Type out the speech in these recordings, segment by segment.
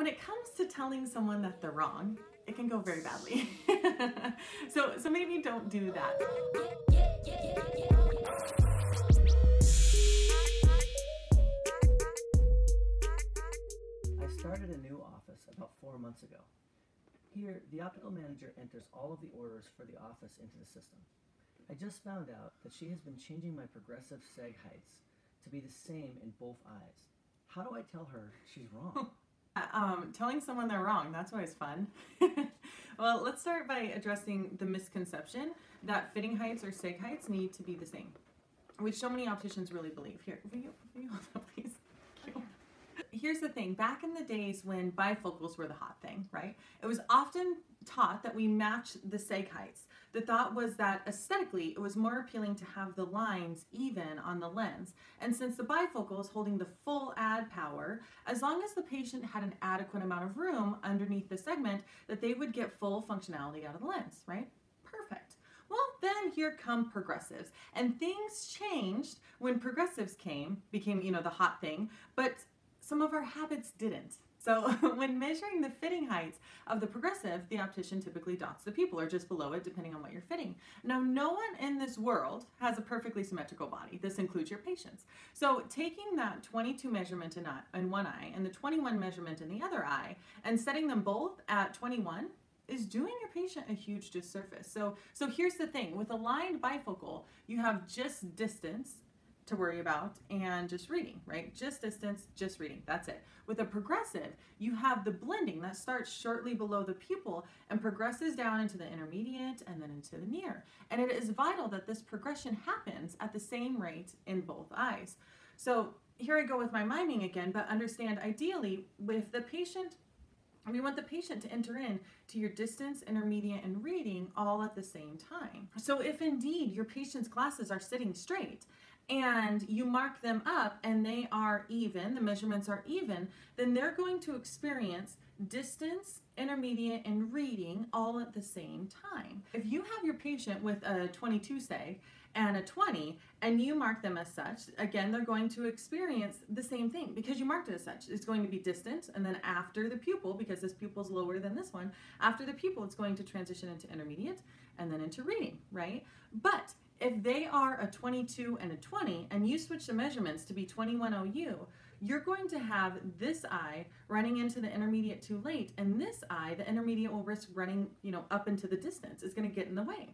when it comes to telling someone that they're wrong, it can go very badly. so, so maybe don't do that. I started a new office about four months ago. Here, the optical manager enters all of the orders for the office into the system. I just found out that she has been changing my progressive seg heights to be the same in both eyes. How do I tell her she's wrong? Um, telling someone they're wrong, that's always fun. well, let's start by addressing the misconception that fitting heights or seg heights need to be the same, which so many opticians really believe. Here, will you, will you hold that, please? Here's the thing back in the days when bifocals were the hot thing, right? It was often taught that we match the seg heights. The thought was that aesthetically it was more appealing to have the lines even on the lens. And since the bifocal is holding the full add power, as long as the patient had an adequate amount of room underneath the segment, that they would get full functionality out of the lens, right? Perfect. Well, then here come progressives. And things changed when progressives came, became, you know, the hot thing, but some of our habits didn't. So when measuring the fitting heights of the progressive, the optician typically dots the pupil or just below it, depending on what you're fitting. Now, no one in this world has a perfectly symmetrical body. This includes your patients. So taking that 22 measurement in, in one eye and the 21 measurement in the other eye and setting them both at 21 is doing your patient a huge disservice. So, so here's the thing, with aligned bifocal, you have just distance to worry about and just reading, right? Just distance, just reading, that's it. With a progressive, you have the blending that starts shortly below the pupil and progresses down into the intermediate and then into the near. And it is vital that this progression happens at the same rate in both eyes. So here I go with my miming again, but understand ideally with the patient we want the patient to enter in to your distance, intermediate, and reading all at the same time. So if indeed your patient's glasses are sitting straight and you mark them up and they are even, the measurements are even, then they're going to experience distance, intermediate, and reading all at the same time. If you have your patient with a 22 say and a 20 and you mark them as such, again, they're going to experience the same thing because you marked it as such. It's going to be distant and then after the pupil, because this pupil is lower than this one, after the pupil, it's going to transition into intermediate and then into reading, right? But if they are a 22 and a 20 and you switch the measurements to be 21 OU, you're going to have this eye running into the intermediate too late and this eye, the intermediate will risk running, you know, up into the distance. It's going to get in the way.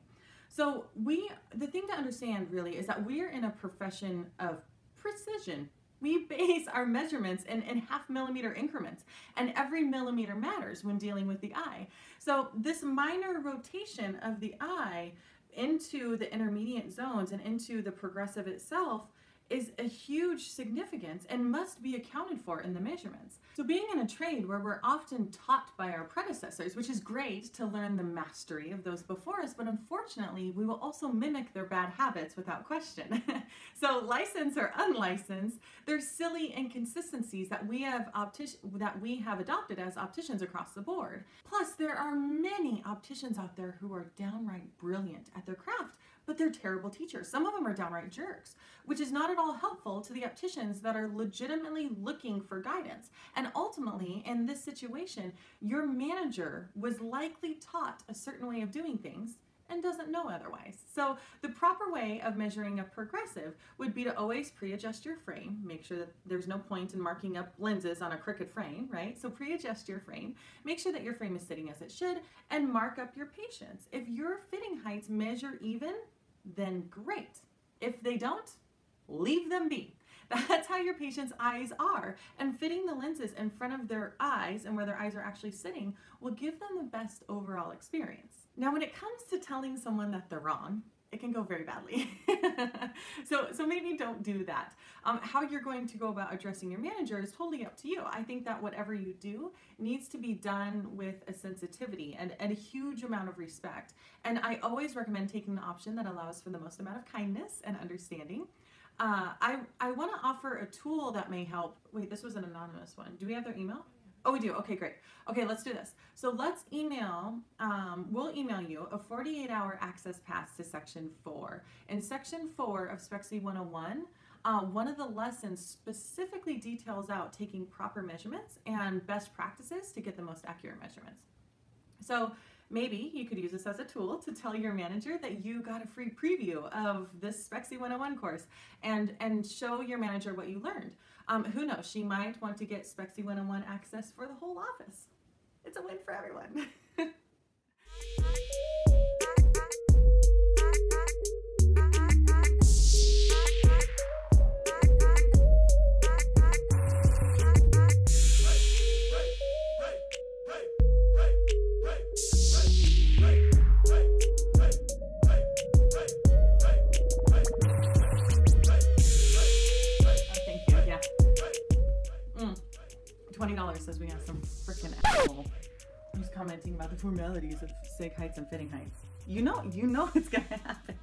So we, the thing to understand really is that we're in a profession of precision. We base our measurements in, in half millimeter increments, and every millimeter matters when dealing with the eye. So this minor rotation of the eye into the intermediate zones and into the progressive itself is a huge significance and must be accounted for in the measurements. So being in a trade where we're often taught by our predecessors, which is great to learn the mastery of those before us, but unfortunately we will also mimic their bad habits without question. so licensed or unlicensed, there's silly inconsistencies that we have optic- that we have adopted as opticians across the board. Plus there are many opticians out there who are downright brilliant at their craft, but they're terrible teachers. Some of them are downright jerks, which is not at all helpful to the opticians that are legitimately looking for guidance. And ultimately, in this situation, your manager was likely taught a certain way of doing things and doesn't know otherwise. So the proper way of measuring a progressive would be to always pre-adjust your frame, make sure that there's no point in marking up lenses on a crooked frame, right? So pre-adjust your frame, make sure that your frame is sitting as it should, and mark up your patients. If your fitting heights measure even, then great. If they don't, leave them be. That's how your patient's eyes are. And fitting the lenses in front of their eyes and where their eyes are actually sitting will give them the best overall experience. Now, when it comes to telling someone that they're wrong, it can go very badly. so, so maybe don't do that. Um, how you're going to go about addressing your manager is totally up to you. I think that whatever you do needs to be done with a sensitivity and, and a huge amount of respect. And I always recommend taking the option that allows for the most amount of kindness and understanding. Uh, I, I want to offer a tool that may help. Wait, this was an anonymous one. Do we have their email? Oh, we do. Okay, great. Okay, let's do this. So let's email, um, we'll email you a 48 hour access pass to section four. In section four of Spexy 101, uh, one of the lessons specifically details out taking proper measurements and best practices to get the most accurate measurements. So maybe you could use this as a tool to tell your manager that you got a free preview of this Spexy 101 course and, and show your manager what you learned. Um, who knows, she might want to get Spexy 101 access for the whole office. It's a win for everyone. $20 says we have some freaking asshole who's commenting about the formalities of sig heights and fitting heights. You know, you know it's gonna happen.